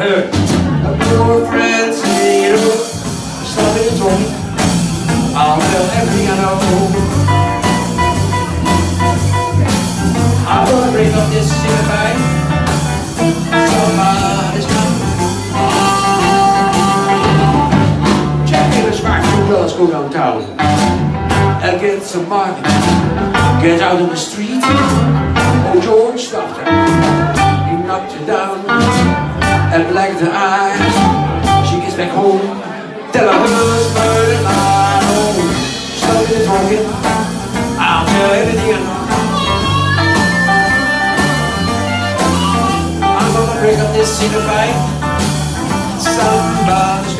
heard a poor friend's say, you know, stop at home. I'll tell everything I know. I'm gonna break up this cigarette. Somebody's coming. Check in a smack from girls go downtown. I'll get some money. Get out of the street. Oh, George stopped. He knocked you down and black her eyes. She gets back home. Tell her husband and I. Oh, stop it talking. I'll tell everything I know. I'm gonna break up this cedar fight. Somebody's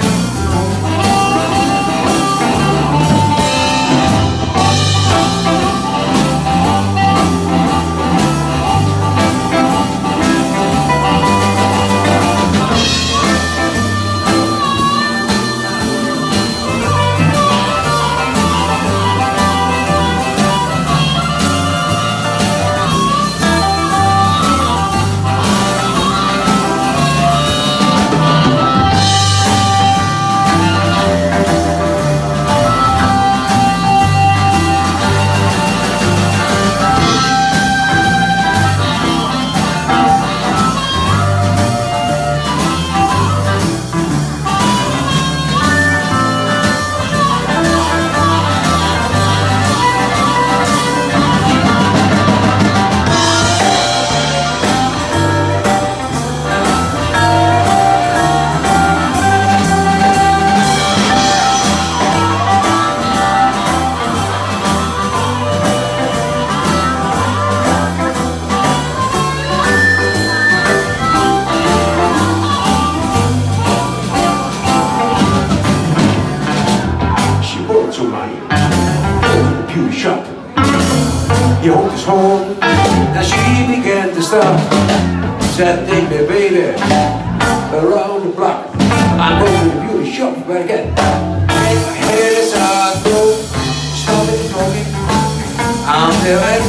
beauty shop. He hold his home, and she began to stop. Said, take me, baby, around the block. I'm going to the beauty shop, but again, make my hair start grow. Stop it I'm there